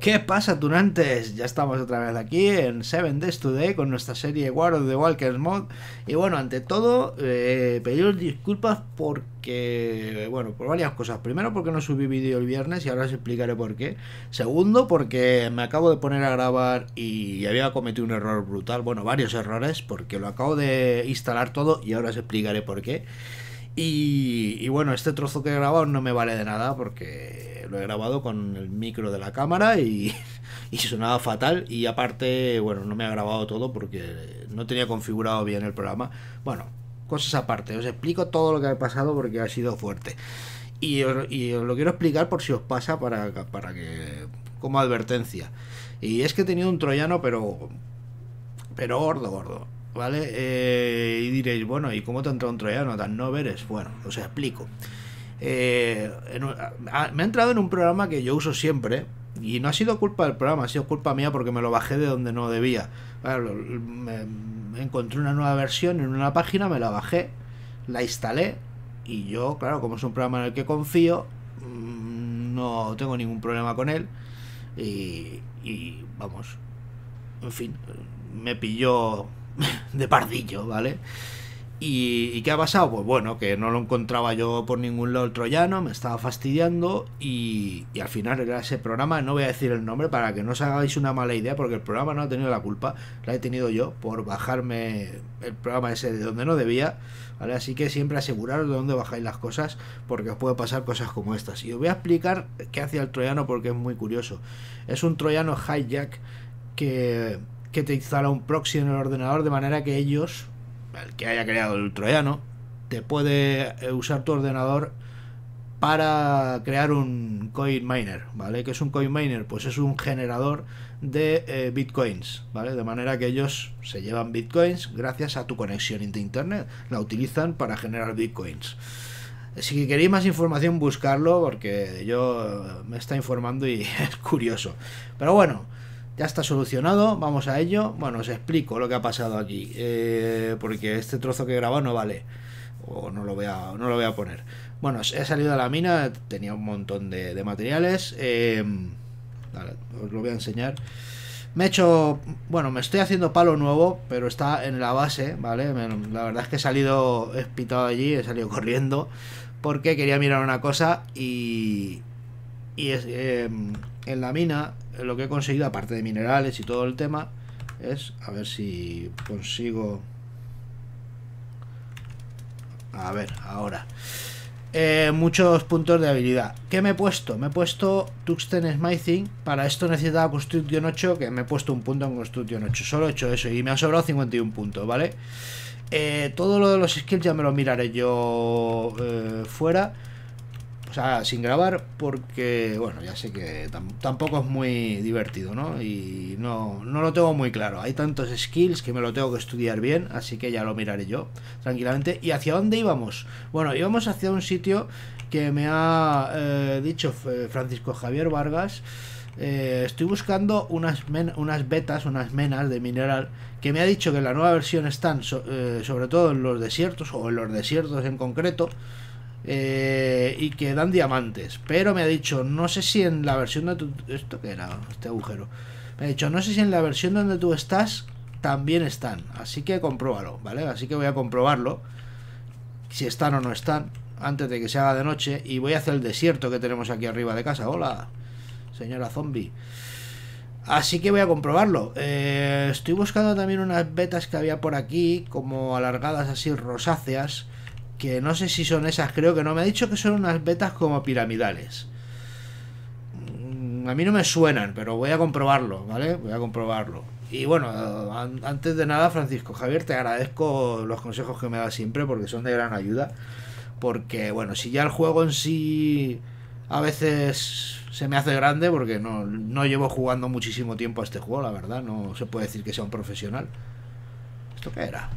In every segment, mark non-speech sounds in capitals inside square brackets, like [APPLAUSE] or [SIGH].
¿Qué pasa, tunantes? Ya estamos otra vez aquí en Seven Days Today con nuestra serie War of the Walkers Mod. Y bueno, ante todo, eh, pediros disculpas porque, bueno, por varias cosas. Primero, porque no subí vídeo el viernes y ahora os explicaré por qué. Segundo, porque me acabo de poner a grabar y había cometido un error brutal. Bueno, varios errores, porque lo acabo de instalar todo y ahora os explicaré por qué. Y, bueno, este trozo que he grabado no me vale de nada porque lo he grabado con el micro de la cámara y, [LAUGHS] y, sonaba fatal. Y aparte, bueno, no me ha grabado todo porque no tenía configurado bien el programa. Bueno, cosas aparte. Os explico todo lo que ha pasado porque ha sido fuerte. Y os, y os lo quiero explicar por si os pasa para, para que... como advertencia. Y es que he tenido un troyano, pero... pero gordo, gordo. ¿Vale? Eh, y diréis, bueno, ¿y cómo te entra un troyano tan no veres? Bueno, os explico. Eh, me ha entrado en un programa que yo uso siempre. Y no ha sido culpa del programa, ha sido culpa mía porque me lo bajé de donde no debía. Me, encontré una nueva versión en una página, me la bajé, la instalé. Y yo, claro, como es un programa en el que confío, mmm, no tengo ningún problema con él. Y vamos, en fin, me pilló [LAUGHS] de pardillo, ¿vale? ¿Y, ¿Y, qué ha pasado? Pues bueno, que no lo encontraba yo por ningún lado el troyano, me estaba fastidiando y, y, al final era ese programa, no voy a decir el nombre para que no os hagáis una mala idea, porque el programa no ha tenido la culpa, la he tenido yo por bajarme el programa ese de donde no debía, ¿vale? Así que siempre aseguraros de dónde bajáis las cosas, porque os puede pasar cosas como estas. Y os voy a explicar qué hacía el troyano porque es muy curioso. Es un troyano hijack que que te instala un proxy en el ordenador de manera que ellos, el que haya creado el troyano, te puede usar tu ordenador para crear un coin miner, ¿vale? ¿Qué es un coin miner? Pues es un generador de eh, bitcoins, ¿vale? De manera que ellos se llevan bitcoins gracias a tu conexión de internet, la utilizan para generar bitcoins. Si queréis más información, buscarlo porque yo me está informando y [LAUGHS] es curioso. Pero bueno, ya está solucionado, vamos a ello. Bueno, os explico lo que ha pasado aquí, eh, porque este trozo que he grabado no vale, o no lo voy a, no lo voy a poner. Bueno, he salido a la mina, tenía un montón de, de materiales, eh, os lo voy a enseñar. Me he hecho, bueno, me estoy haciendo palo nuevo, pero está en la base, ¿vale? La verdad es que he salido, he pitado allí, he salido [LAUGHS] corriendo, porque quería mirar una cosa y, y es, eh, en la mina lo que he conseguido, aparte de minerales y todo el tema, es a ver si consigo. A ver, ahora. Eh, muchos puntos de habilidad. ¿Qué me he puesto? Me he puesto Tuxten Smithing. Para esto necesitaba Construction 8, que me he puesto un punto en Construction 8. Solo he hecho eso y me han sobrado 51 puntos, ¿vale? Eh, todo lo de los skills ya me lo miraré yo eh, fuera. O sea, sin grabar porque, bueno, ya sé que tampoco es muy divertido, ¿no? Y no, no lo tengo muy claro. Hay tantos skills que me lo tengo que estudiar bien, así que ya lo miraré yo tranquilamente. ¿Y hacia dónde íbamos? Bueno, íbamos hacia un sitio que me ha eh, dicho Francisco Javier Vargas. Eh, estoy buscando unas, men unas betas, unas menas de mineral que me ha dicho que en la nueva versión están so eh, sobre todo en los desiertos o en los desiertos en concreto eh, y que dan diamantes. Pero me ha dicho, no sé si en la versión de tu... ¿Esto qué era? Este agujero. Me ha dicho, no sé si en la versión donde tú estás también están. Así que compruébalo, ¿vale? Así que voy a comprobarlo. Si están o no están. Antes de que se haga de noche. Y voy a hacer el desierto que tenemos aquí arriba de casa. Hola, señora zombie. Así que voy a comprobarlo. Eh, estoy buscando también unas betas que había por aquí. Como alargadas así rosáceas que no sé si son esas, creo que no. Me ha dicho que son unas betas como piramidales. A mí no me suenan, pero voy a comprobarlo, ¿vale? Voy a comprobarlo. Y bueno, antes de nada, Francisco Javier, te agradezco los consejos que me das siempre porque son de gran ayuda. Porque, bueno, si ya el juego en sí a veces se me hace grande porque no, no llevo jugando muchísimo tiempo a este juego, la verdad. No se puede decir que sea un profesional. ¿Esto qué era?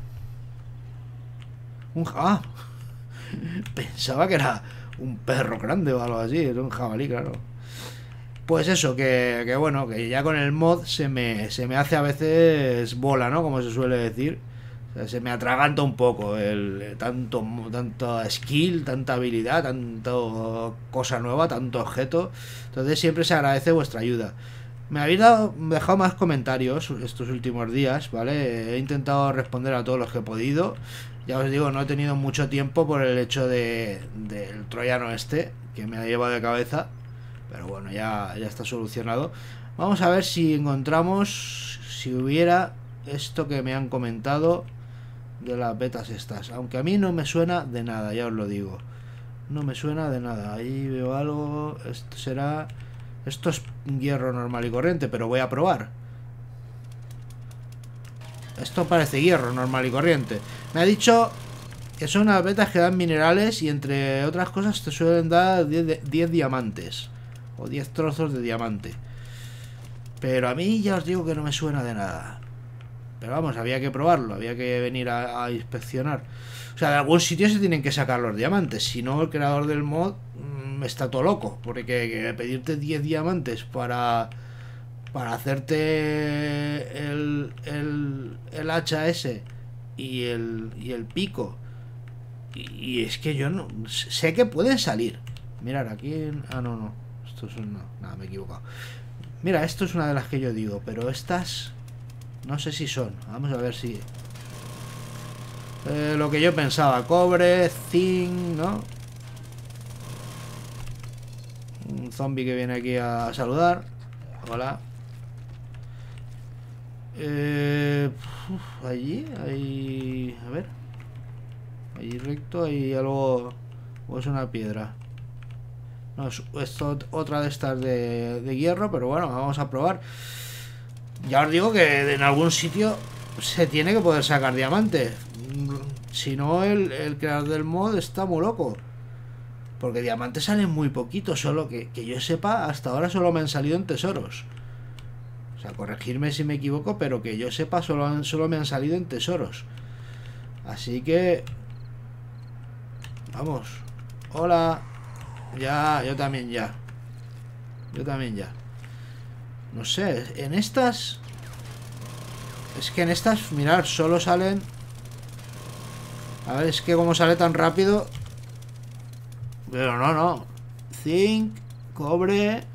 Un... ¡Ah! [LAUGHS] Pensaba que era un perro grande o algo así, era un jabalí, claro. Pues eso, que, que, bueno, que ya con el mod se me, se me hace a veces bola, ¿no? Como se suele decir. Se me atraganta un poco el tanto, tanto skill, tanta habilidad, tanto cosa nueva, tanto objeto. Entonces siempre se agradece vuestra ayuda. Me habéis dado, dejado más comentarios estos últimos días, ¿vale? He intentado responder a todos los que he podido. Ya os digo, no he tenido mucho tiempo por el hecho de, del troyano este, que me ha llevado de cabeza. Pero bueno, ya, ya está solucionado. Vamos a ver si encontramos, si hubiera esto que me han comentado de las betas estas. Aunque a mí no me suena de nada, ya os lo digo. No me suena de nada. Ahí veo algo. Esto será... Esto es hierro normal y corriente, pero voy a probar. Esto parece hierro normal y corriente. Me ha dicho que son unas betas que dan minerales y entre otras cosas te suelen dar 10, 10 diamantes. O 10 trozos de diamante. Pero a mí ya os digo que no me suena de nada. Pero vamos, había que probarlo, había que venir a, inspeccionar. O sea, de algún sitio se tienen que sacar los diamantes. Si no, el creador del mod mm, está todo loco. Porque pedirte 10 diamantes para para hacerte el, el, el hacha ese y el, y el pico. Y, es que yo no sé que pueden salir. Mirar, aquí. Ah, no, no. Esto es no, nada, me he equivocado. Mira, esto es una de las que yo digo, pero estas no sé si son. Vamos a ver si... Eh, lo que yo pensaba. Cobre, zinc, ¿no? Un zombie que viene aquí a saludar. Hola. Eh, allí hay... A ver. Allí recto hay algo... O es una piedra. No, es, otra de estas de, de hierro, pero bueno, vamos a probar. Ya os digo que en algún sitio se tiene que poder sacar diamantes. Si no, el, creador del mod está muy loco. Porque diamantes salen muy poquitos, solo que, que yo sepa, hasta ahora solo me han salido en tesoros. Sea, corregirme si me equivoco, pero que yo sepa, solo, solo me han salido en tesoros. Así que... Vamos. Hola. Ya, yo también ya. Yo también ya. No sé, en estas... Es que en estas, mirad, solo salen... A ver, es que como sale tan rápido... Pero no, no. Zinc, cobre,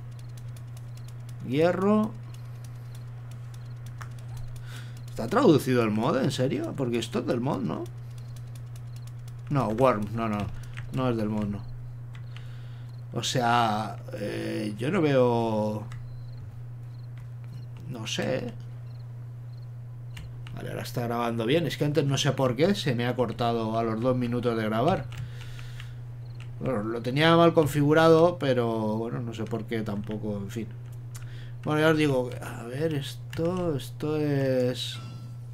hierro... ¿Está traducido el mod? ¿En serio? Porque esto es del mod, ¿no? No, Worm, no, no. No es del mod, no. O sea, eh, yo no veo... No sé. Vale, ahora está grabando bien. Es que antes no sé por qué se me ha cortado a los dos minutos de grabar. Bueno, lo tenía mal configurado, pero bueno, no sé por qué tampoco, en fin. Bueno, ya os digo, a ver, esto, esto es...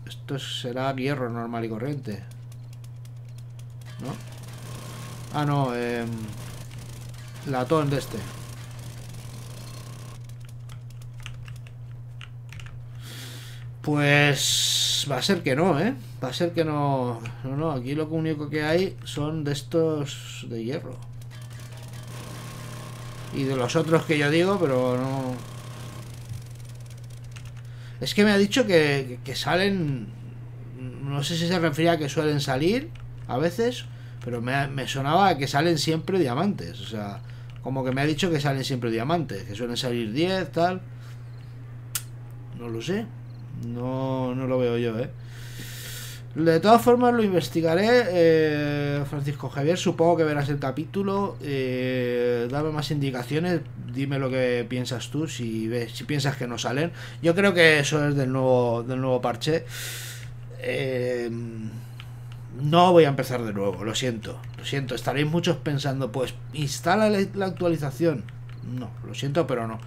Esto será hierro normal y corriente. ¿No? Ah, no, eh, latón de este. Pues va a ser que no, ¿eh? Va a ser que no. No, no, aquí lo único que hay son de estos de hierro. Y de los otros que yo digo, pero no. Es que me ha dicho que, que salen. No sé si se refería a que suelen salir a veces, pero me, me sonaba que salen siempre diamantes. O sea, como que me ha dicho que salen siempre diamantes, que suelen salir 10, tal. No lo sé. No, no lo veo yo, ¿eh? De todas formas lo investigaré, eh, Francisco Javier, supongo que verás el capítulo, eh, dame más indicaciones, dime lo que piensas tú, si ves, si piensas que no salen. Yo creo que eso es del nuevo, del nuevo parche. Eh, no voy a empezar de nuevo, lo siento, lo siento, estaréis muchos pensando, pues instala la actualización. No, lo siento, pero no.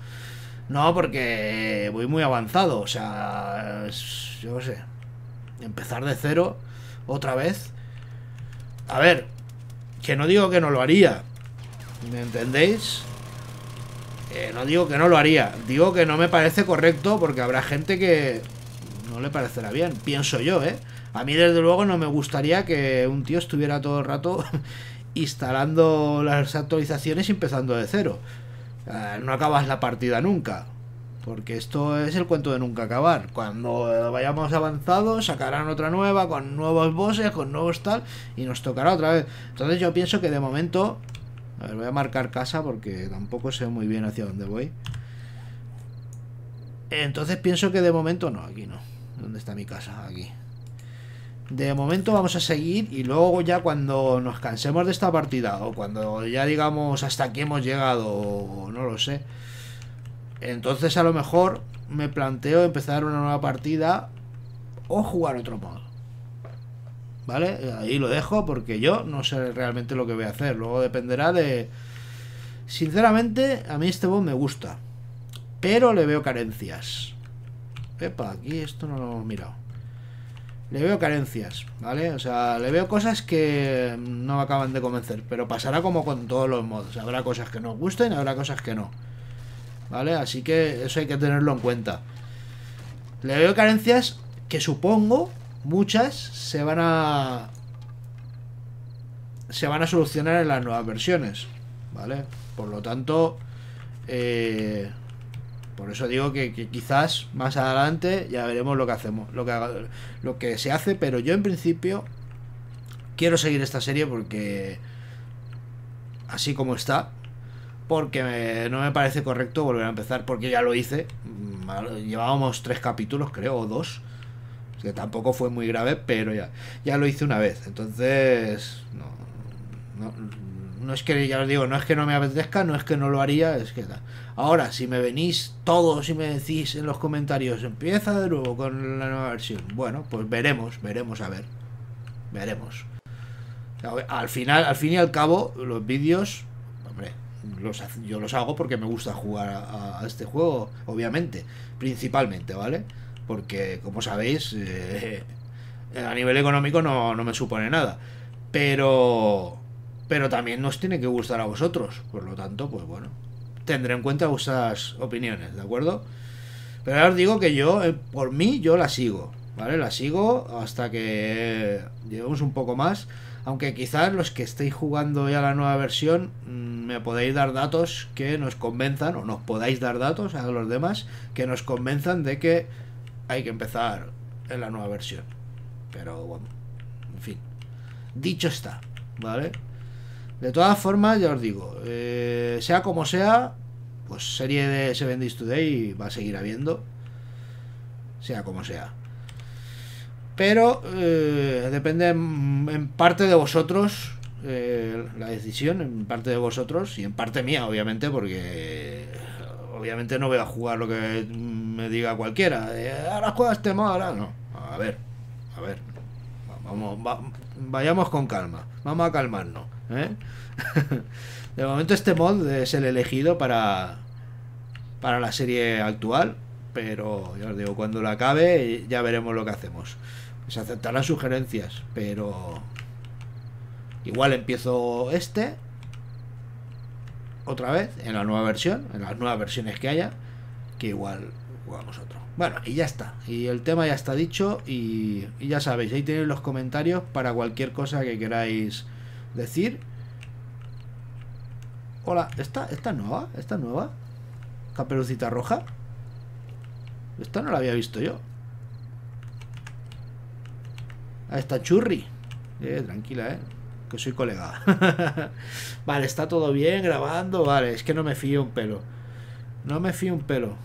No, porque voy muy avanzado. O sea, yo no sé. Empezar de cero otra vez. A ver, que no digo que no lo haría. ¿Me entendéis? no digo que no lo haría. Digo que no me parece correcto porque habrá gente que no le parecerá bien. Pienso yo, ¿eh? A mí desde luego no me gustaría que un tío estuviera todo el rato [LAUGHS] instalando las actualizaciones y empezando de cero. Eh, no acabas la partida nunca. Porque esto es el cuento de nunca acabar. Cuando vayamos avanzados, sacarán otra nueva, con nuevos bosses, con nuevos tal, y nos tocará otra vez. Entonces yo pienso que de momento... A ver, voy a marcar casa porque tampoco sé muy bien hacia dónde voy. Entonces pienso que de momento no, aquí no. ¿Dónde está mi casa? Aquí. De momento vamos a seguir y luego ya cuando nos cansemos de esta partida o cuando ya digamos hasta aquí hemos llegado o no lo sé. Entonces a lo mejor me planteo empezar una nueva partida o jugar otro modo. ¿Vale? Ahí lo dejo porque yo no sé realmente lo que voy a hacer. Luego dependerá de... Sinceramente, a mí este mod me gusta. Pero le veo carencias. Epa, aquí esto no lo hemos mirado. Le veo carencias, ¿vale? O sea, le veo cosas que no acaban de convencer. Pero pasará como con todos los modos. Habrá cosas que nos gusten, habrá cosas que no. ¿Vale? Así que eso hay que tenerlo en cuenta. Le veo carencias que supongo muchas se van a se van a solucionar en las nuevas versiones, ¿vale? Por lo tanto, eh, por eso digo que, quizás más adelante ya veremos lo que hacemos, lo que, lo que se hace, pero yo en principio quiero seguir esta serie porque así como está, porque no me parece correcto volver a empezar, porque ya lo hice, llevábamos tres capítulos creo, o dos, que tampoco fue muy grave, pero ya, ya lo hice una vez, entonces no, no, es que, ya os digo, no es que no me apetezca, no es que no lo haría, es que... Ahora, si me venís todos y me decís en los comentarios, empieza de nuevo con la nueva versión, bueno, pues veremos, veremos a ver. Veremos. Al final, al fin y al cabo, los vídeos, yo los hago porque me gusta jugar a, este juego, obviamente, principalmente, ¿vale? Porque, como sabéis, eh, a nivel económico no, no me supone nada. Pero pero también nos tiene que gustar a vosotros. Por lo tanto, pues bueno, tendré en cuenta vuestras opiniones, ¿de acuerdo? Pero ahora os digo que yo, eh, por mí, yo la sigo, ¿vale? La sigo hasta que lleguemos un poco más. Aunque quizás los que estéis jugando ya la nueva versión mm, me podéis dar datos que nos convenzan, o nos podáis dar datos a los demás, que nos convenzan de que hay que empezar en la nueva versión. Pero bueno, en fin. Dicho está, ¿vale? De todas formas, ya os digo, eh, sea como sea, pues serie de Seven Days Today va a seguir habiendo, sea como sea. Pero eh, depende en, parte de vosotros eh, la decisión, en parte de vosotros y en parte mía, obviamente, porque obviamente no voy a jugar lo que me diga cualquiera. ahora juega este ahora no. A ver, a ver. Vamos, vayamos con calma. Vamos a calmarnos. ¿eh? [LAUGHS] de momento este mod es el elegido para, para la serie actual, pero ya os digo, cuando la acabe ya veremos lo que hacemos. Se aceptarán sugerencias, pero igual empiezo este otra vez en la nueva versión, en las nuevas versiones que haya, que igual jugamos otro. Bueno, y ya está. Y el tema ya está dicho y, y ya sabéis, ahí tenéis los comentarios para cualquier cosa que queráis decir. Hola, ¿esta, esta nueva? ¿Esta nueva? Caperucita roja. Esta no la había visto yo. Ah, esta churri. Eh, tranquila, eh. Que soy colega. [LAUGHS] vale, está todo bien grabando. Vale, es que no me fío un pelo. No me fío un pelo.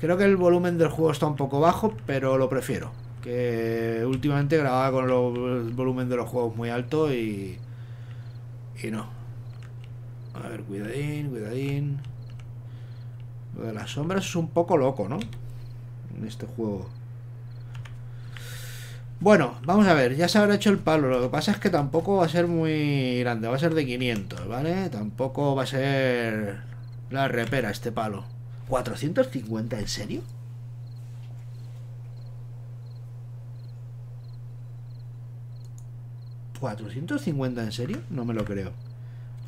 Creo que el volumen del juego está un poco bajo, pero lo prefiero que últimamente grababa con el volumen de los juegos muy alto y, y no. A ver, cuidadín, cuidadín. Lo de las sombras es un poco loco, ¿no? En este juego. Bueno, vamos a ver, ya se habrá hecho el palo. Lo que pasa es que tampoco va a ser muy grande, va a ser de 500, ¿vale? Tampoco va a ser la repera este palo. ¿450 en serio? ¿450 en serio? No me lo creo.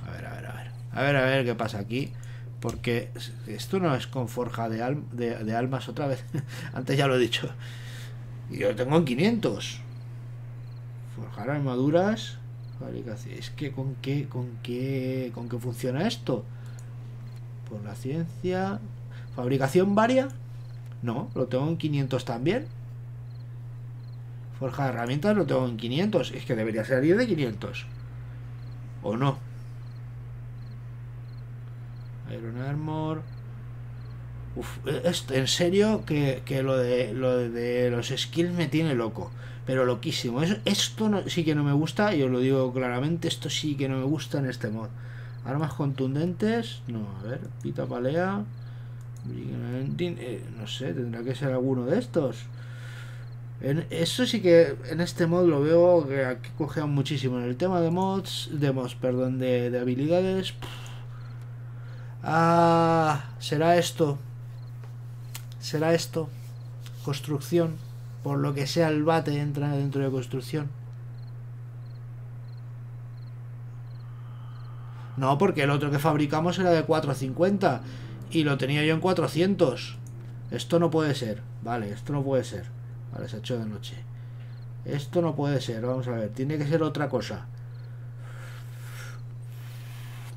A ver, a ver, a ver. A ver, a ver qué pasa aquí. Porque esto no es con forja de, de, almas otra vez. [LAUGHS] Antes ya lo he dicho. Y yo tengo en 500. Forjar armaduras. Es que con qué, con qué, con qué funciona esto. Por la ciencia. Fabricación varia. No, lo tengo en 500 también. Forja herramientas lo tengo en 500. Es que debería 10 de 500. ¿O no? Iron Armor. Uf, esto, en serio que, que lo, de, lo de los skills me tiene loco. Pero loquísimo. esto no, sí que no me gusta, y os lo digo claramente, esto sí que no me gusta en este mod. Armas contundentes, no, a ver, pita palea. Eh, no sé, tendrá que ser alguno de estos. En, eso sí que en este mod lo veo que aquí cojean muchísimo. En el tema de mods, de mods, perdón, de, de habilidades. Ah, será esto. Será esto. Construcción. Por lo que sea el bate entra dentro de construcción. No, porque el otro que fabricamos era de 450 y lo tenía yo en 400. Esto no puede ser. Vale, esto no puede ser. Vale, se ha hecho de noche. Esto no puede ser. Vamos a ver. Tiene que ser otra cosa.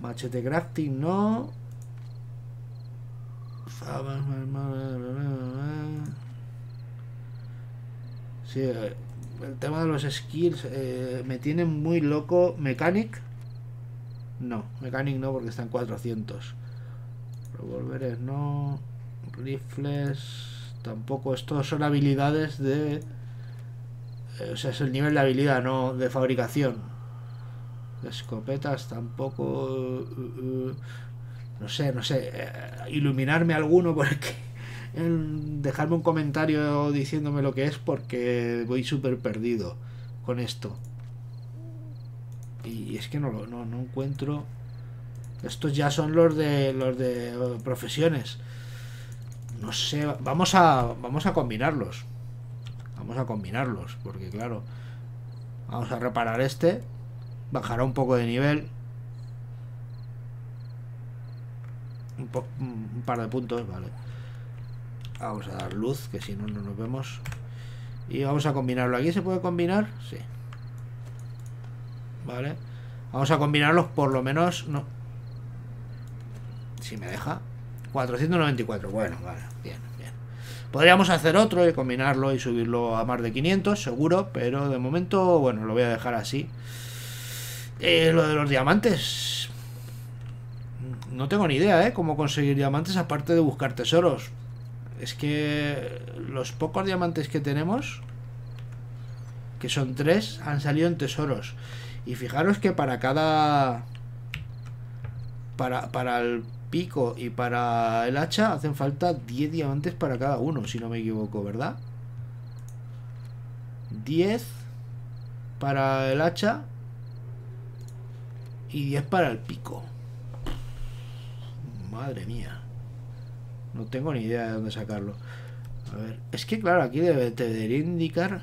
Machete crafting, no. Sí, eh, el tema de los skills eh, me tiene muy loco. Mechanic. No, Mechanic no porque está en 400. Revolveres no. Rifles tampoco. Estos son habilidades de... Eh, o sea, es el nivel de habilidad, no de fabricación. Escopetas tampoco... no sé, no sé. iluminarme alguno porque dejarme un comentario diciéndome lo que es porque voy súper perdido con esto. Y es que no, no, no encuentro... Estos ya son los de los de profesiones. No sé, vamos a vamos a combinarlos. Vamos a combinarlos, porque claro, vamos a reparar este, bajará un poco de nivel. Un, par de puntos, vale. Vamos a dar luz, que si no, no nos vemos. Y vamos a combinarlo. ¿Aquí se puede combinar? Sí. Vale. Vamos a combinarlos por lo menos... no Si me deja. 494. Bueno, vale. Bien, bien. Podríamos hacer otro y combinarlo y subirlo a más de 500, seguro. Pero de momento, bueno, lo voy a dejar así. Eh, lo de los diamantes... No tengo ni idea, ¿eh? Cómo conseguir diamantes aparte de buscar tesoros es que los pocos diamantes que tenemos, que son tres, han salido en tesoros. Y fijaros que para cada... Para, para el pico y para el hacha hacen falta 10 diamantes para cada uno, si no me equivoco, ¿verdad? 10 para el hacha y 10 para el pico. Madre mía. No tengo ni idea de dónde sacarlo. A ver, es que claro, aquí debe, debería indicar...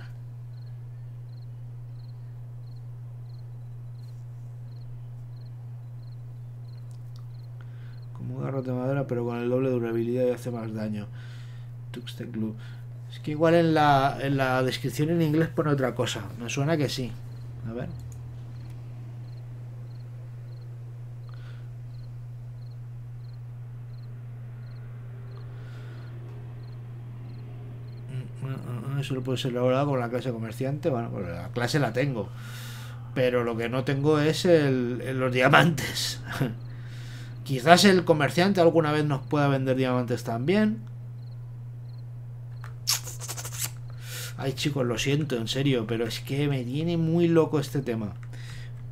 Como un garrote de madera, pero con el doble durabilidad y hace más daño. Tuxten Glue. Es que igual en la, en la descripción en inglés pone otra cosa. Me suena que sí. A ver. Solo puede ser logrado con la clase comerciante. Bueno, pues la clase la tengo. Pero lo que no tengo es el, los diamantes. [LAUGHS] Quizás el comerciante alguna vez nos pueda vender diamantes también. Ay chicos, lo siento, en serio, pero es que me tiene muy loco este tema.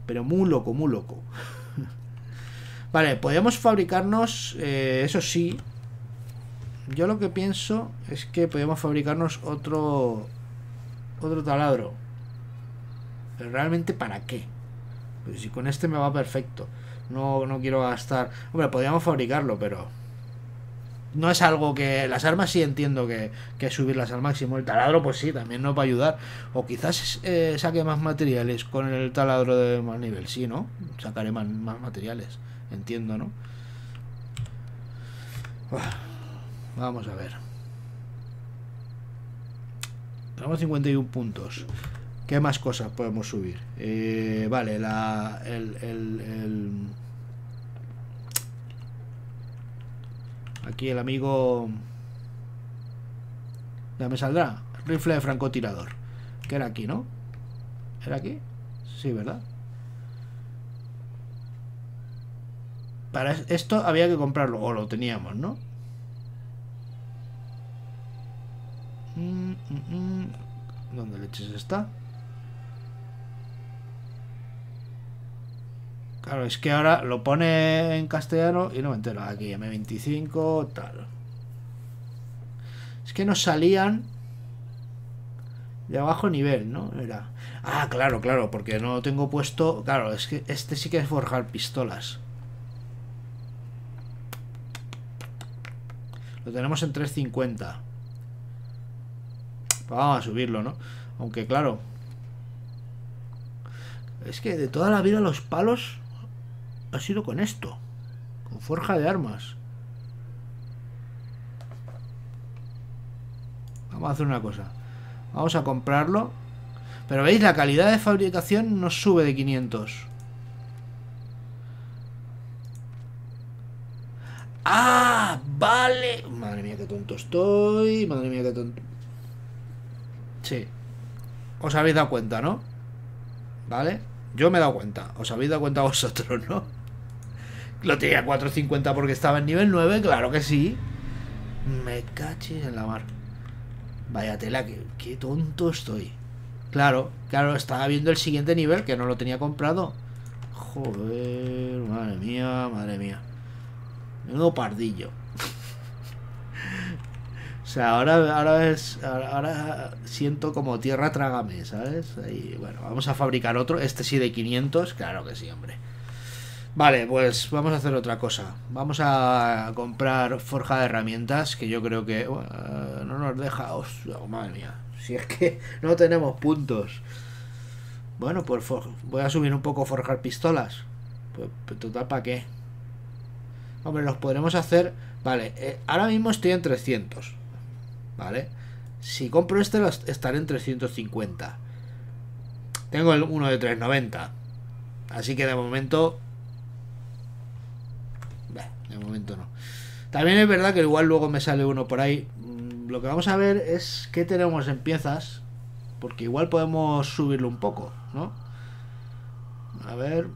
Pero muy loco, muy loco. [LAUGHS] vale, podemos fabricarnos, eh, eso sí, yo lo que pienso es que podemos fabricarnos otro otro taladro. Pero realmente para qué? Pues si con este me va perfecto. No, no quiero gastar. Hombre, podríamos fabricarlo, pero. No es algo que. Las armas sí entiendo que, que subirlas al máximo. El taladro, pues sí, también nos va a ayudar. O quizás eh, saque más materiales con el taladro de más nivel. Sí, ¿no? Sacaré más, más materiales. Entiendo, ¿no? Vamos a ver. Tenemos 51 puntos. ¿Qué más cosas podemos subir? Eh, vale, la, el, el, Aquí el amigo... Ya me saldrá. Rifle de francotirador. Que era aquí, ¿no? ¿Era aquí? Sí, ¿verdad? Para esto había que comprarlo. O lo teníamos, ¿no? Mm, mm, ¿Dónde leches está? Claro, es que ahora lo pone en castellano y no me entero. Aquí M25, tal. Es que nos salían de abajo nivel, ¿no? Era. Ah, claro, claro, porque no tengo puesto. Claro, es que este sí que es forjar pistolas. Lo tenemos en 350. Vamos a subirlo, ¿no? Aunque claro. Es que de toda la vida los palos ha sido con esto. Con forja de armas. Vamos a hacer una cosa. Vamos a comprarlo. Pero veis, la calidad de fabricación no sube de 500. ¡Ah! Vale. Madre mía, qué tonto estoy. Madre mía, qué tonto. Sí. Os habéis dado cuenta, ¿no? ¿Vale? Yo me he dado cuenta. Os habéis dado cuenta [LAUGHS] vosotros, ¿no? Lo tenía 4.50 porque estaba en nivel 9, claro que sí. Me caches en la mar. Vaya tela, qué, tonto estoy. Claro, claro, estaba viendo el siguiente nivel que no lo tenía comprado. Joder, madre mía, madre mía. Menudo pardillo. O sea, ahora, ahora es. Ahora, siento como tierra trágame, ¿sabes? Y bueno, vamos a fabricar otro. Este sí de 500, claro que sí, hombre. Vale, pues vamos a hacer otra cosa. Vamos a comprar forja de herramientas, que yo creo que no nos deja... Oh, madre mía, si es que [LAUGHS] no tenemos puntos. Bueno, pues voy a subir un poco forjar pistolas. Pues total, ¿para qué? Hombre, los podremos hacer... Vale, eh, ahora mismo estoy en 300. ¿Vale? Si compro este, estaré en 350. Tengo el uno de 390. Así que de momento de momento no. También es verdad que igual luego me sale uno por ahí. Mm, lo que vamos a ver es qué tenemos en piezas. Porque igual podemos subirlo un poco, ¿no? A ver.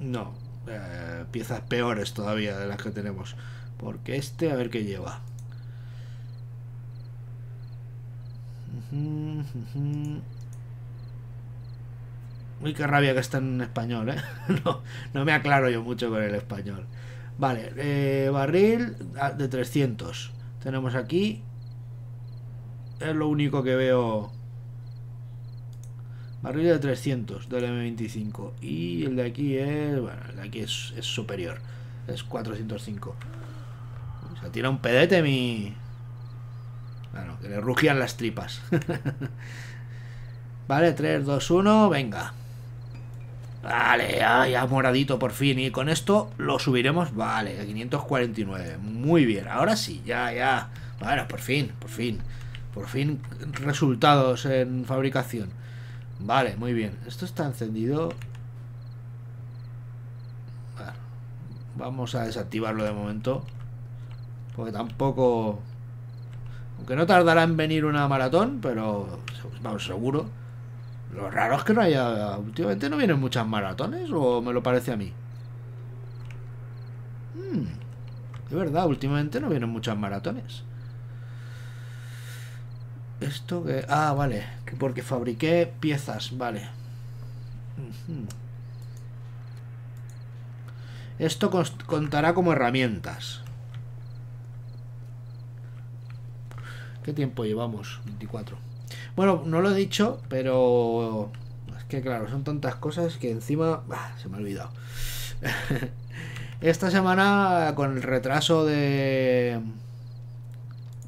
No. Eh, piezas peores todavía de las que tenemos. Porque este, a ver qué lleva. Uy, qué rabia que está en español, ¿eh? [LAUGHS] no, me aclaro yo mucho con el español. Vale, eh, barril ah, de 300. Tenemos aquí. Es lo único que veo. Barril de 300 del M25. Y el de aquí es. Bueno, el de aquí es, es superior. Es 405. O sea, tira un pedete mi. Bueno, que le rugían las tripas. [LAUGHS] vale, 3, 2, 1, venga. Vale, ya moradito por fin. Y con esto lo subiremos. Vale, a 549. Muy bien. Ahora sí, ya, ya. Bueno, por fin, por fin. Por fin resultados en fabricación. Vale, muy bien. Esto está encendido. vamos a desactivarlo de momento. Porque tampoco... Aunque no tardará en venir una maratón, pero vamos, seguro. Lo raro es que no haya... Últimamente no vienen muchas maratones o me lo parece a mí. Hmm, de verdad, últimamente no vienen muchas maratones. Esto que... Ah, vale. Que porque fabriqué piezas, vale. Esto contará como herramientas. ¿Qué tiempo llevamos? 24. Bueno, no lo he dicho, pero es que claro, son tantas cosas que encima se me ha olvidado. [LAUGHS] Esta semana, con el retraso de.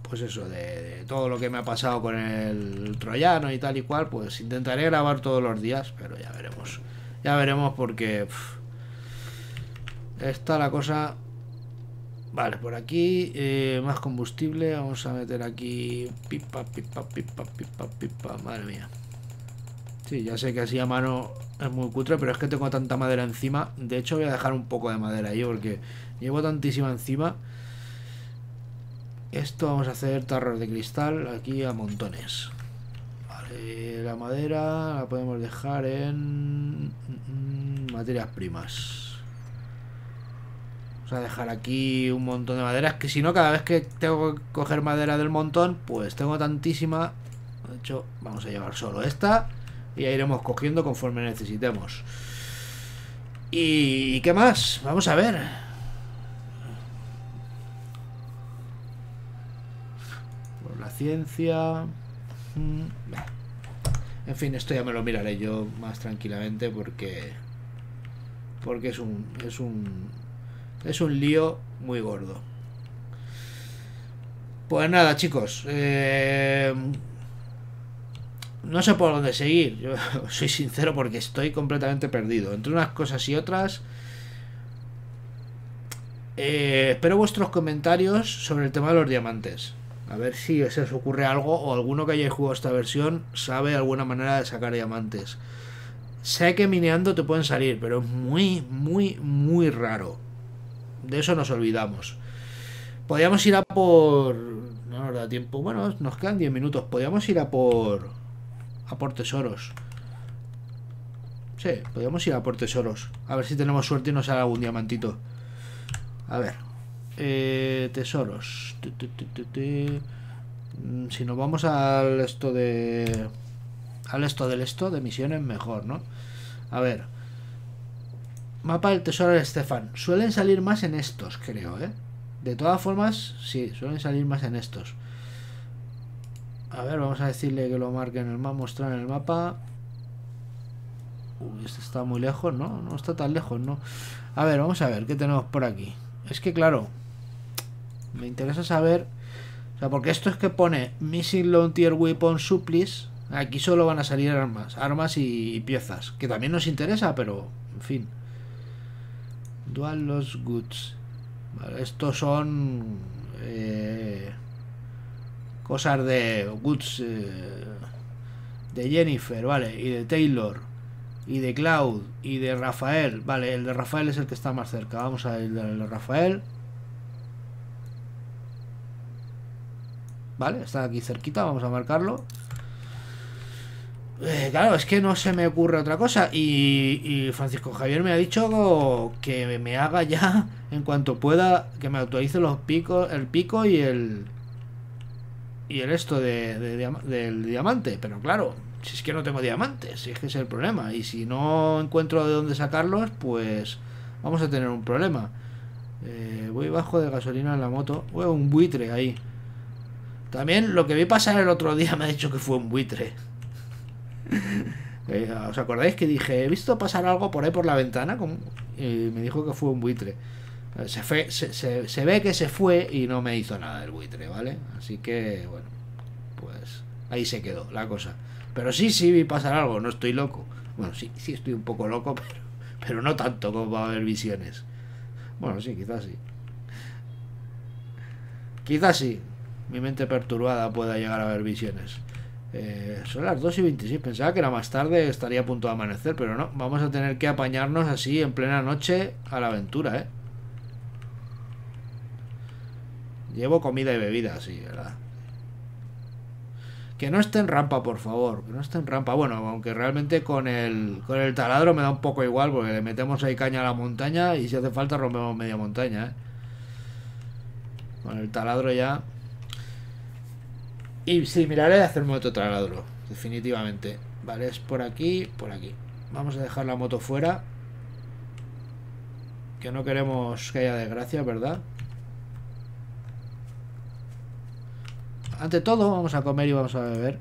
Pues eso, de, todo lo que me ha pasado con el troyano y tal y cual, pues intentaré grabar todos los días, pero ya veremos. Ya veremos porque. está la cosa Vale, por aquí eh, más combustible. Vamos a meter aquí pipa, pipa, pipa, pipa, pipa. Madre mía. Sí, ya sé que así a mano es muy cutre, pero es que tengo tanta madera encima. De hecho, voy a dejar un poco de madera ahí porque llevo tantísima encima. Esto vamos a hacer tarros de cristal aquí a montones. Vale, la madera la podemos dejar en materias primas. Vamos a dejar aquí un montón de madera. Es que si no, cada vez que tengo que coger madera del montón, pues tengo tantísima. De hecho, vamos a llevar solo esta. Y ya iremos cogiendo conforme necesitemos. ¿Y qué más? Vamos a ver. Por la Mm, en fin, esto ya me lo miraré yo más tranquilamente porque. Porque es un. Es un. Es un lío muy gordo. Pues nada, chicos. Eh, no sé por dónde seguir. Yo [LAUGHS] soy sincero porque estoy completamente perdido. Entre unas cosas y otras. Eh, espero vuestros comentarios sobre el tema de los diamantes. A ver si se os ocurre algo o alguno que haya jugado esta versión sabe alguna manera de sacar diamantes. Sé que mineando te pueden salir, pero es muy, muy, muy raro. De eso nos olvidamos. Podríamos ir a por... No nos da tiempo. Bueno, nos quedan 10 minutos. Podríamos ir a por a por tesoros. Sí, podríamos ir a por tesoros. A ver si tenemos suerte y nos sale algún diamantito. A ver. Eh, tesoros. Mm, si nos vamos al esto de... Al esto del esto de misiones, mejor, ¿no? A ver. Mapa del tesoro de Estefan. Suelen salir más en estos, creo, ¿eh? De todas formas, sí, suelen salir más en estos. A ver, vamos a decirle que lo marque en el mapa, mostrar en el mapa. Uy, este está muy lejos, ¿no? No está tan lejos, ¿no? A ver, vamos a ver, ¿qué tenemos por aquí? Es que, claro, me interesa saber... O sea, porque esto es que pone Missing Long Tier Weapon Supplies. Aquí solo van a salir armas, armas y, piezas. Que también nos interesa, pero, en fin. Dual Los Goods. Vale, estos son... Eh, cosas de Goods eh, de Jennifer, vale, y de Taylor y de Cloud y de Rafael, vale, el de Rafael es el que está más cerca. Vamos a ir de Rafael. Vale, está aquí cerquita, vamos a marcarlo. Eh, claro, es que no se me ocurre otra cosa. Y, Francisco Javier me ha dicho que me haga ya, [LAUGHS] en cuanto pueda, que me autorice los picos, el pico y el, y el esto de, del diamante. Pero claro, si es que no tengo diamantes, si es que es el problema. Y si no encuentro de dónde sacarlos, pues vamos a tener un problema. Eh, voy bajo de gasolina en la moto. Voy un buitre ahí. También lo que vi pasar el otro día me ha dicho que fue un buitre. [LAUGHS] Eh, ¿Os acordáis que dije, he visto pasar algo por ahí por la ventana? Y me dijo que fue un buitre. Se, fue, se, se, ve que se fue y no me hizo nada el buitre, ¿vale? Así que, bueno, pues ahí se quedó la cosa. Pero sí, sí vi pasar algo, no estoy loco. Bueno, sí, sí estoy un poco loco, [LAUGHS] pero, pero no tanto como va a haber visiones. Bueno, sí, quizás sí. Quizás sí. Mi mente perturbada pueda llegar a ver visiones. Eh, son las 2 y 26. Pensaba que era más tarde, estaría a punto de amanecer, pero no. Vamos a tener que apañarnos así en plena noche a la aventura, ¿eh? Llevo comida y bebida, sí, ¿verdad? Que no esté en rampa, por favor. Que no esté en rampa. Bueno, aunque realmente con el, con el taladro me da un poco igual, porque le metemos ahí caña a la montaña y si hace falta rompemos media montaña, ¿eh? Con el taladro ya. Y sí, miraré de hacerme otro taladro, definitivamente. Vale, es por aquí, por aquí. Vamos a dejar la moto fuera. Que no queremos que haya desgracia, ¿verdad? ante todo vamos a comer y vamos a beber.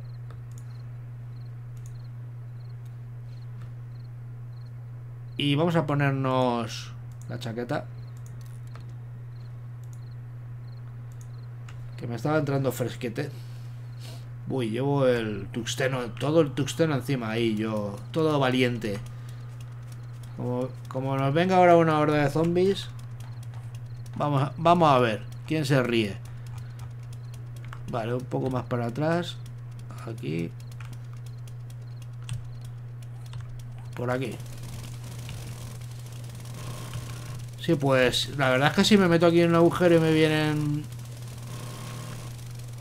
Y vamos a ponernos la chaqueta. Que me estaba entrando fresquete. Uy, llevo el tuxteno, todo el tuxteno encima ahí, yo, todo valiente. Como, como nos venga ahora una horda de zombies, vamos, vamos a ver quién se ríe. Vale, un poco más para atrás. Aquí. Por aquí. Sí, pues la verdad es que si me meto aquí en un agujero y me vienen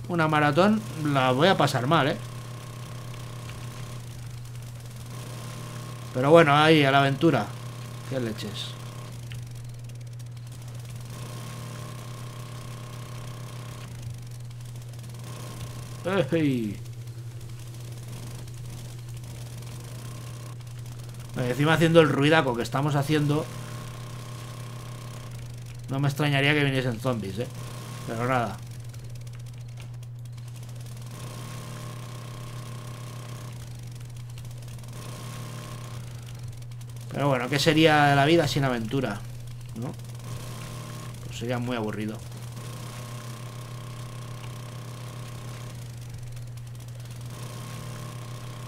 una maratón, la voy a pasar mal, ¿eh? Pero bueno, ahí, a la aventura. Qué leches. Ey. Encima haciendo el ruidaco que estamos haciendo No me extrañaría que viniesen zombies, eh Pero nada Pero bueno, ¿qué sería la vida sin aventura? ¿No? Pues sería muy aburrido.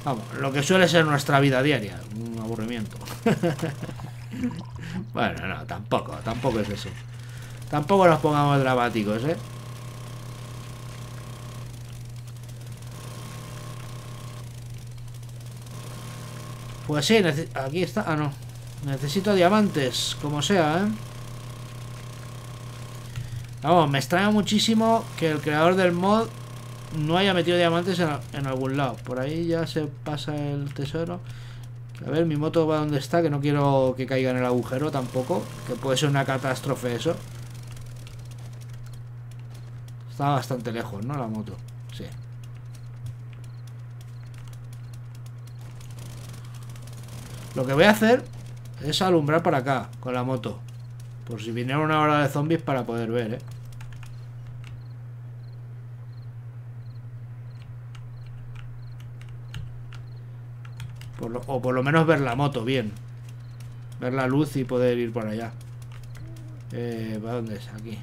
Vamos, lo que suele ser nuestra vida diaria. Un aburrimiento. [LAUGHS] bueno, no, tampoco, tampoco es eso. Tampoco nos pongamos dramáticos, ¿eh? Pues sí, aquí está. Ah, no. Necesito diamantes, como sea, ¿eh? Vamos, me extraña muchísimo que el creador del mod no haya metido diamantes en, algún lado. Por ahí ya se pasa el tesoro. A ver, mi moto va donde está, que no quiero que caiga en el agujero tampoco. Que puede ser una catástrofe eso. Está bastante lejos, ¿no? La moto. Sí. Lo que voy a hacer es alumbrar para acá con la moto. Por si viniera una hora de zombies para poder ver, ¿eh? o por lo menos ver la moto bien. Ver la luz y poder ir por allá. Eh, ¿Para dónde es? Aquí.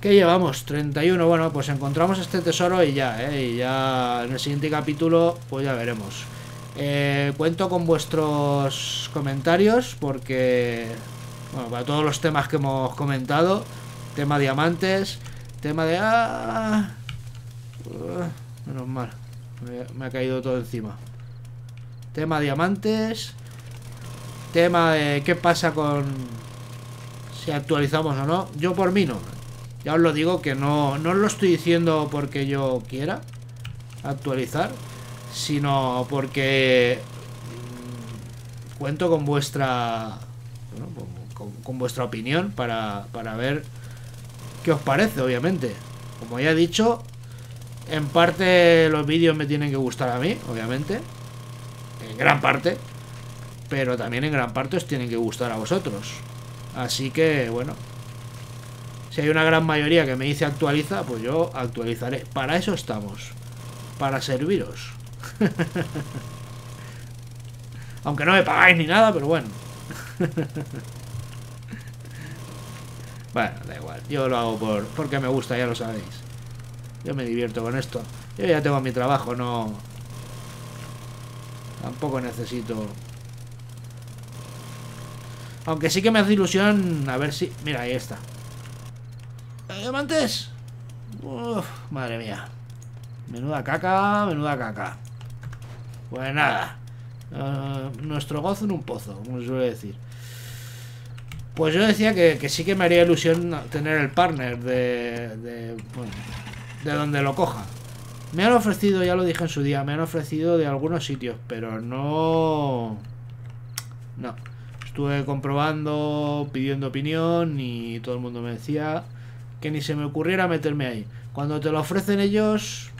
¿Qué llevamos? 31. Bueno, pues encontramos este tesoro y ya, ¿eh? Y ya en el siguiente capítulo, pues ya veremos. Eh, cuento con vuestros comentarios porque, bueno, para todos los temas que hemos comentado, tema diamantes, tema de... Ah, uh, menos mal, me ha caído todo encima. Tema diamantes, tema de qué pasa con si actualizamos o no. Yo por mí no, ya os lo digo que no, no lo estoy diciendo porque yo quiera actualizar, sino porque mm, cuento con vuestra con, vuestra opinión para, para ver qué os parece, obviamente. Como ya he dicho, en parte los vídeos me tienen que gustar a mí, obviamente. En gran parte. Pero también en gran parte os tienen que gustar a vosotros. Así que, bueno, si hay una gran mayoría que me dice actualiza, pues yo actualizaré. Para eso estamos. Para serviros. [LAUGHS] Aunque no me pagáis ni nada, pero bueno. [LAUGHS] bueno, da igual. Yo lo hago por, porque me gusta, ya lo sabéis. Yo me divierto con esto. Yo ya tengo mi trabajo, no... Tampoco necesito... Aunque sí que me hace ilusión a ver si... Mira, ahí está. ¿Diamantes? Uf, madre mía. Menuda caca, menuda caca. Pues nada. Eh, nuestro gozo en un pozo, como se suele decir. Pues yo decía que, sí que me haría ilusión tener el partner de, de, bueno, de donde lo coja. Me han ofrecido, ya lo dije en su día, me han ofrecido de algunos sitios, pero no... No. Estuve comprobando, pidiendo opinión y todo el mundo me decía que ni se me ocurriera meterme ahí. Cuando te lo ofrecen ellos,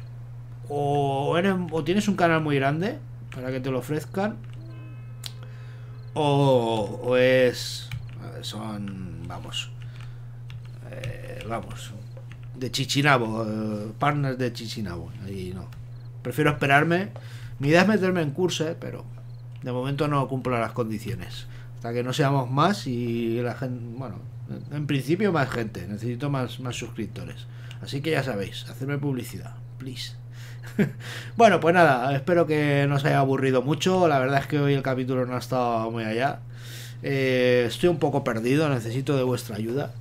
o, o tienes un canal muy grande para que te lo ofrezcan, o, o es. Son. Vamos. Eh, vamos. De Chichinabo, eh, partners de Chichinabo. Ahí no. Prefiero esperarme. Mi idea es meterme en curso, pero de momento no cumplo las condiciones. Hasta que no seamos más y la gente. Bueno, en principio más gente, necesito más, más suscriptores. Así que ya sabéis, hacerme publicidad, please. [LAUGHS] bueno, pues nada, espero que no os haya aburrido mucho. La verdad es que hoy el capítulo no ha estado muy allá. Eh, estoy un poco perdido, necesito de vuestra ayuda.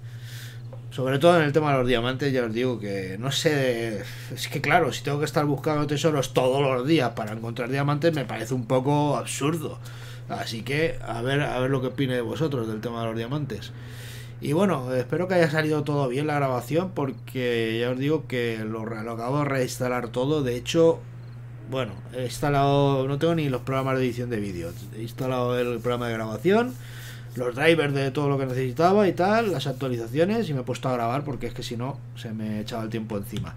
Sobre todo en el tema de los diamantes, ya os digo que no sé. Es que claro, si tengo que estar buscando tesoros todos los días para encontrar diamantes, me parece un poco absurdo. Así que a ver, a ver lo que opine de vosotros del tema de los diamantes. Y bueno, espero que haya salido todo bien la grabación porque ya os digo que lo, acabo de reinstalar todo. De hecho, bueno, he instalado, no tengo ni los programas de edición de vídeo. He instalado el programa de grabación, los drivers de todo lo que necesitaba y tal, las actualizaciones y me he puesto a grabar porque es que si no se me echaba el tiempo encima.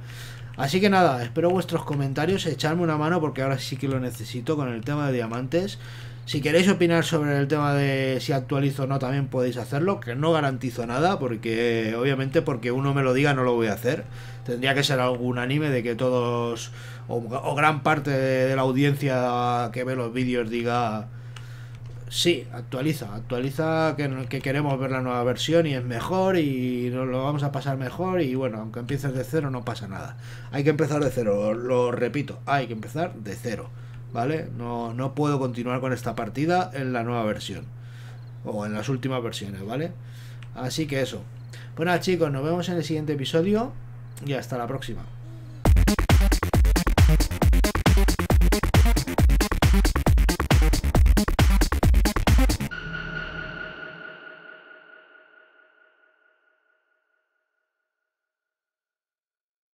Así que nada, espero vuestros comentarios, echarme una mano porque ahora sí que lo necesito con el tema de diamantes. Si queréis opinar sobre el tema de si actualizo o no, también podéis hacerlo, que no garantizo nada, porque obviamente porque uno me lo diga no lo voy a hacer. Tendría que ser algún anime de que todos, o, gran parte de, la audiencia que ve los vídeos diga, sí, actualiza, actualiza que, que, queremos ver la nueva versión y es mejor y nos lo vamos a pasar mejor y bueno, aunque empieces de cero no pasa nada. Hay que empezar de cero, lo repito, hay que empezar de cero. ¿Vale? No, no puedo continuar con esta partida en la nueva versión. O en las últimas versiones, ¿vale? Así que eso. Bueno chicos, nos vemos en el siguiente episodio y hasta la próxima.